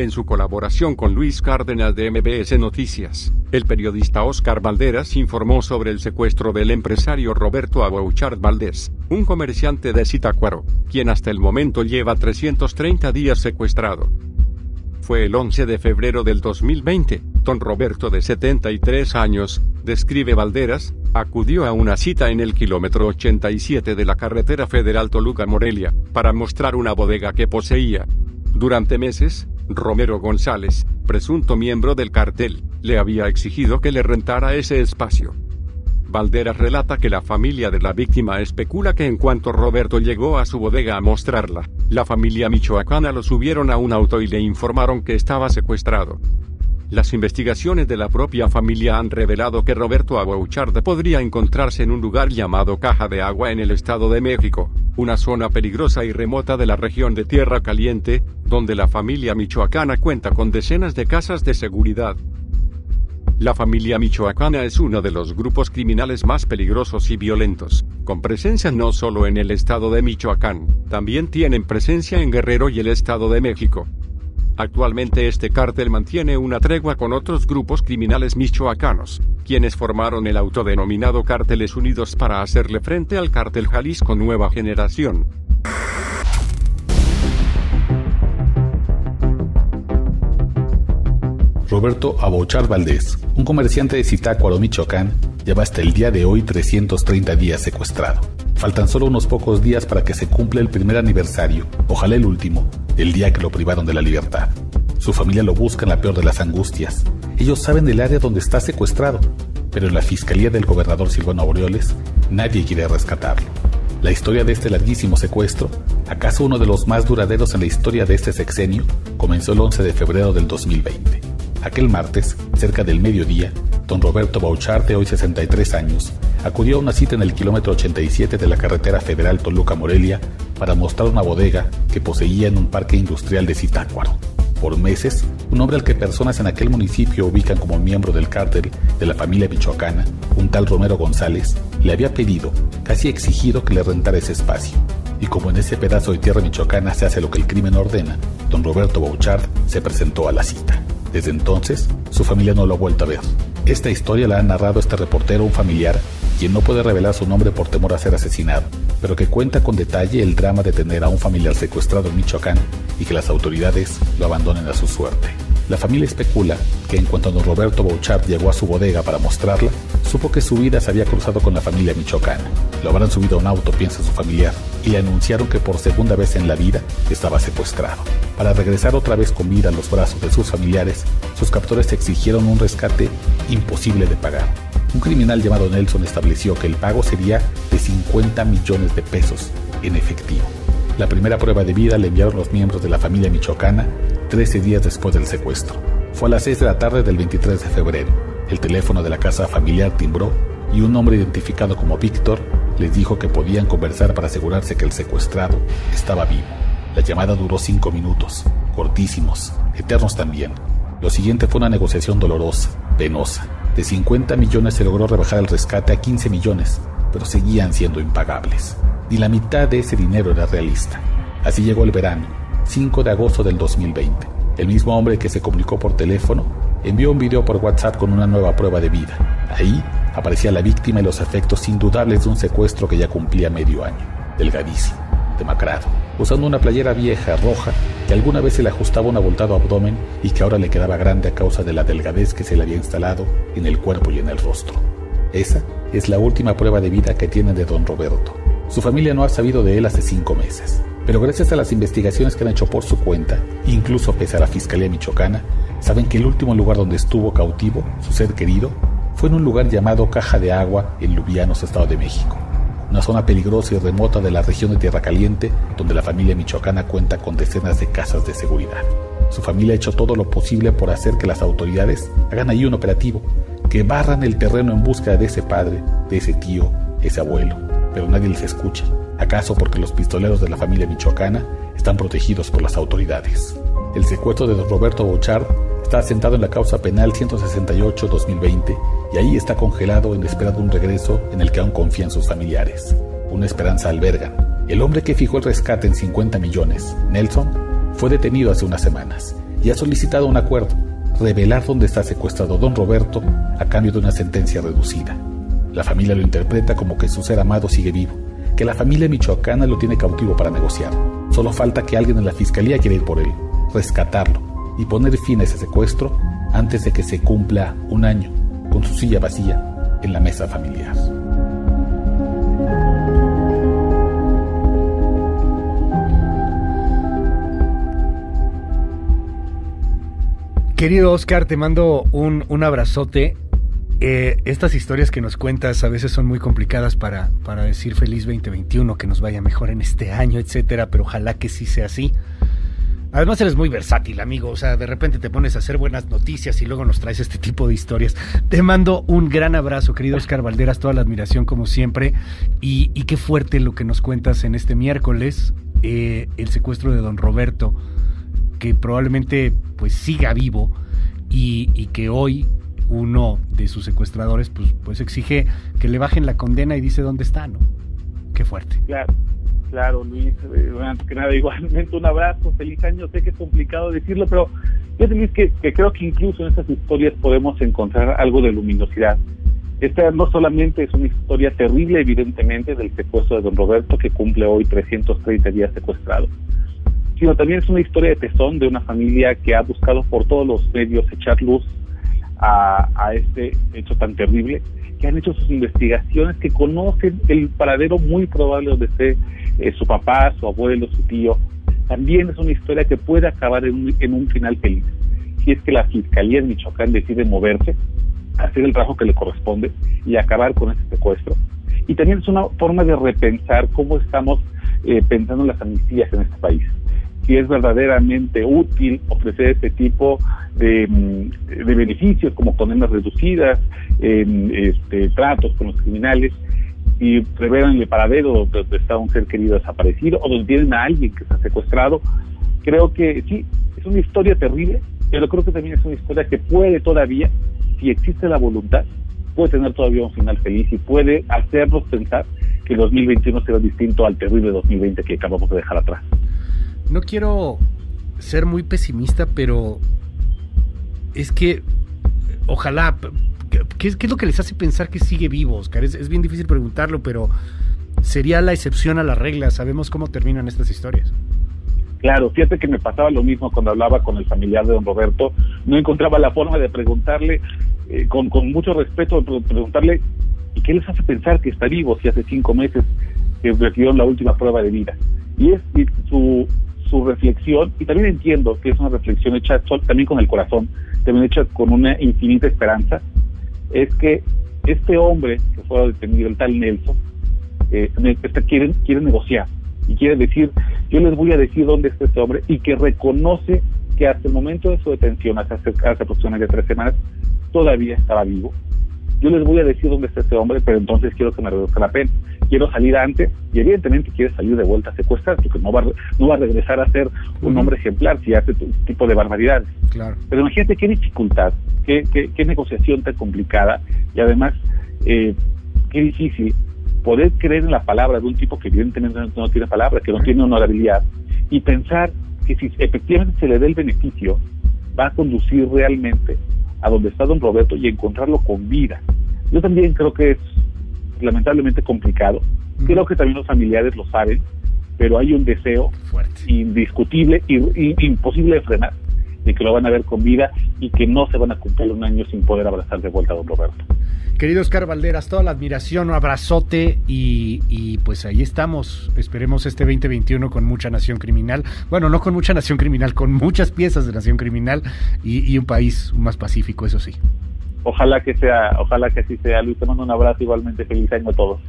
En su colaboración con Luis Cárdenas de MBS Noticias, el periodista Oscar Valderas informó sobre el secuestro del empresario Roberto Abouchard Valdés, un comerciante de Zitácuaro, quien hasta el momento lleva 330 días secuestrado. Fue el 11 de febrero del 2020, don Roberto de 73 años, describe Valderas, acudió a una cita en el kilómetro 87 de la carretera federal Toluca-Morelia, para mostrar una bodega que poseía. Durante meses, Romero González, presunto miembro del cartel, le había exigido que le rentara ese espacio. Valderas relata que la familia de la víctima especula que en cuanto Roberto llegó a su bodega a mostrarla, la familia michoacana lo subieron a un auto y le informaron que estaba secuestrado. Las investigaciones de la propia familia han revelado que Roberto Aguauchard podría encontrarse en un lugar llamado Caja de Agua en el Estado de México, una zona peligrosa y remota de la región de Tierra Caliente, donde la familia michoacana cuenta con decenas de casas de seguridad. La familia michoacana es uno de los grupos criminales más peligrosos y violentos, con presencia no solo en el estado de Michoacán, también tienen presencia en Guerrero y el estado de México. Actualmente este cártel mantiene una tregua con otros grupos criminales michoacanos, quienes formaron el autodenominado Cárteles Unidos para hacerle frente al cártel Jalisco Nueva Generación. Roberto Abochar Valdés, un comerciante de Zitácuaro, Michoacán, lleva hasta el día de hoy 330 días secuestrado. Faltan solo unos pocos días para que se cumpla el primer aniversario, ojalá el último, del día que lo privaron de la libertad. Su familia lo busca en la peor de las angustias. Ellos saben del área donde está secuestrado, pero en la fiscalía del gobernador Silvano Aureoles nadie quiere rescatarlo. La historia de este larguísimo secuestro, acaso uno de los más duraderos en la historia de este sexenio, comenzó el 11 de febrero del 2020. Aquel martes, cerca del mediodía, don Roberto Bouchard, de hoy 63 años, acudió a una cita en el kilómetro 87 de la carretera federal Toluca-Morelia para mostrar una bodega que poseía en un parque industrial de Zitácuaro. Por meses, un hombre al que personas en aquel municipio ubican como miembro del cártel de la familia michoacana, un tal Romero González, le había pedido, casi exigido que le rentara ese espacio. Y como en ese pedazo de tierra michoacana se hace lo que el crimen ordena, don Roberto Bouchard se presentó a la cita. Desde entonces, su familia no lo ha vuelto a ver. Esta historia la ha narrado este reportero, un familiar, quien no puede revelar su nombre por temor a ser asesinado, pero que cuenta con detalle el drama de tener a un familiar secuestrado en Michoacán y que las autoridades lo abandonen a su suerte. La familia especula que en cuanto don Roberto Bouchard llegó a su bodega para mostrarla, supo que su vida se había cruzado con la familia michoacana. Lo habrán subido a un auto, piensa su familiar, y le anunciaron que por segunda vez en la vida estaba secuestrado. Para regresar otra vez con vida a los brazos de sus familiares, sus captores exigieron un rescate imposible de pagar. Un criminal llamado Nelson estableció que el pago sería de 50 millones de pesos en efectivo. La primera prueba de vida le enviaron los miembros de la familia michoacana 13 días después del secuestro. Fue a las 6 de la tarde del 23 de febrero. El teléfono de la casa familiar timbró y un hombre identificado como Víctor les dijo que podían conversar para asegurarse que el secuestrado estaba vivo. La llamada duró cinco minutos, cortísimos, eternos también. Lo siguiente fue una negociación dolorosa, penosa. De 50 millones se logró rebajar el rescate a 15 millones, pero seguían siendo impagables. Ni la mitad de ese dinero era realista. Así llegó el verano 5 de agosto del 2020. El mismo hombre que se comunicó por teléfono envió un video por WhatsApp con una nueva prueba de vida. Ahí aparecía la víctima y los efectos indudables de un secuestro que ya cumplía medio año. Delgadísimo, demacrado, usando una playera vieja, roja, que alguna vez se le ajustaba un abultado abdomen y que ahora le quedaba grande a causa de la delgadez que se le había instalado en el cuerpo y en el rostro. Esa es la última prueba de vida que tiene de don Roberto. Su familia no ha sabido de él hace cinco meses pero gracias a las investigaciones que han hecho por su cuenta, incluso pese a la Fiscalía Michoacana, saben que el último lugar donde estuvo cautivo, su ser querido, fue en un lugar llamado Caja de Agua en Lubianos, Estado de México, una zona peligrosa y remota de la región de Tierra Caliente, donde la familia michoacana cuenta con decenas de casas de seguridad. Su familia ha hecho todo lo posible por hacer que las autoridades hagan ahí un operativo, que barran el terreno en busca de ese padre, de ese tío, ese abuelo, pero nadie les escucha. ¿Acaso porque los pistoleros de la familia michoacana están protegidos por las autoridades? El secuestro de Roberto Bochard está asentado en la causa penal 168-2020 y ahí está congelado en espera de un regreso en el que aún confían sus familiares. Una esperanza albergan. El hombre que fijó el rescate en 50 millones, Nelson, fue detenido hace unas semanas y ha solicitado un acuerdo, revelar dónde está secuestrado don Roberto a cambio de una sentencia reducida. La familia lo interpreta como que su ser amado sigue vivo, que la familia michoacana lo tiene cautivo para negociar. Solo falta que alguien en la fiscalía quiera ir por él, rescatarlo y poner fin a ese secuestro antes de que se cumpla un año con su silla vacía en la mesa familiar. Querido Oscar, te mando un, un abrazote. Eh, estas historias que nos cuentas a veces son muy complicadas para, para decir feliz 2021, que nos vaya mejor en este año, etcétera, pero ojalá que sí sea así. Además eres muy versátil, amigo. O sea, de repente te pones a hacer buenas noticias y luego nos traes este tipo de historias. Te mando un gran abrazo, querido Oscar Valderas, toda la admiración como siempre. Y, qué fuerte lo que nos cuentas en este miércoles, eh, el secuestro de don Roberto que probablemente pues siga vivo y, que hoy uno de sus secuestradores pues, pues exige que le bajen la condena y dice dónde está, ¿no? Qué fuerte. Claro, claro, Luis. Eh, antes que nada, igualmente un abrazo, feliz año. Sé que es complicado decirlo, pero yo te que, que creo que incluso en estas historias podemos encontrar algo de luminosidad. Esta no solamente es una historia terrible, evidentemente, del secuestro de don Roberto, que cumple hoy 330 días secuestrado, sino también es una historia de tesón de una familia que ha buscado por todos los medios echar luz a, este hecho tan terrible, que han hecho sus investigaciones, que conocen el paradero muy probable donde esté eh, su papá, su abuelo, su tío. También es una historia que puede acabar en un, en un final feliz. Si es que la Fiscalía de Michoacán decide moverse, hacer el trabajo que le corresponde y acabar con este secuestro. Y también es una forma de repensar cómo estamos eh, pensando en las amnistías en este país si es verdaderamente útil ofrecer este tipo de, mm, beneficios como condenas reducidas, este, tratos con los criminales y preveran el paradero donde está un ser querido desaparecido o donde tienen a alguien que ha secuestrado. Creo que sí, es una historia terrible, pero creo que también es una historia que puede todavía, si existe la voluntad, puede tener todavía un final feliz y puede hacernos pensar que el 2021 será distinto al terrible 2020 que acabamos de dejar atrás no quiero ser muy pesimista, pero es que ojalá, ¿qué, es lo que les hace pensar que sigue vivo, Oscar? Es, bien difícil preguntarlo, pero sería la excepción a la regla. Sabemos cómo terminan estas historias. Claro, fíjate que me pasaba lo mismo cuando hablaba con el familiar de don Roberto. No encontraba la forma de preguntarle, eh, con, mucho respeto, preguntarle, ¿y qué les hace pensar que está vivo si hace cinco meses que la última prueba de vida? Y es su, su reflexión, y también entiendo que es una reflexión hecha también con el corazón, también hecha con una infinita esperanza, es que este hombre que fue detenido, el tal Nelson, eh, quiere, quiere negociar y quiere decir, yo les voy a decir dónde está este hombre y que reconoce que hasta el momento de su detención, hace, hace aproximadamente tres semanas, todavía estaba vivo. Yo les voy a decir dónde está este hombre, pero entonces quiero que me reduzca la pena quiero salir antes y evidentemente quiere salir de vuelta a secuestrar porque no va, no va a regresar a ser un hombre ejemplar si hace tipo de barbaridades. Claro. Pero imagínate qué dificultad, qué, qué, negociación tan complicada y además eh, qué difícil poder creer en la palabra de un tipo que evidentemente no, tiene palabra, que no tiene honorabilidad y pensar que si efectivamente se le dé el beneficio va a conducir realmente a donde está don Roberto y encontrarlo con vida. Yo también creo que es lamentablemente complicado. Creo que también los familiares lo saben, pero hay un deseo indiscutible y, imposible de frenar de que lo van a ver con vida y que no se van a cumplir un año sin poder abrazar de vuelta a don Roberto. Querido Oscar Valderas, toda la admiración, un abrazote y, y, pues ahí estamos. Esperemos este 2021 con mucha nación criminal. Bueno, no con mucha nación criminal, con muchas piezas de nación criminal y, y un país más pacífico, eso sí. Ojalá que sea, ojalá que así sea. Luis, te mando un abrazo igualmente. Feliz año a todos.